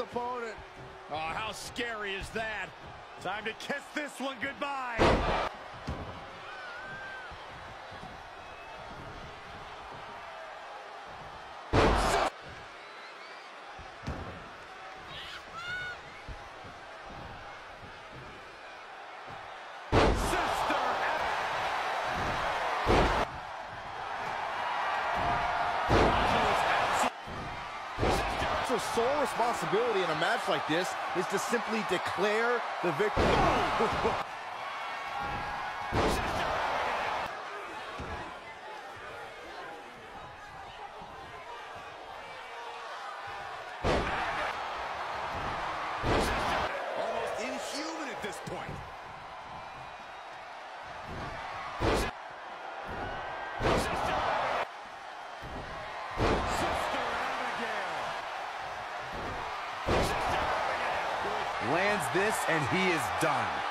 opponent. Oh, how scary is that? Time to kiss this one goodbye. So sole responsibility in a match like this is to simply declare the victory. Lands this, and he is done.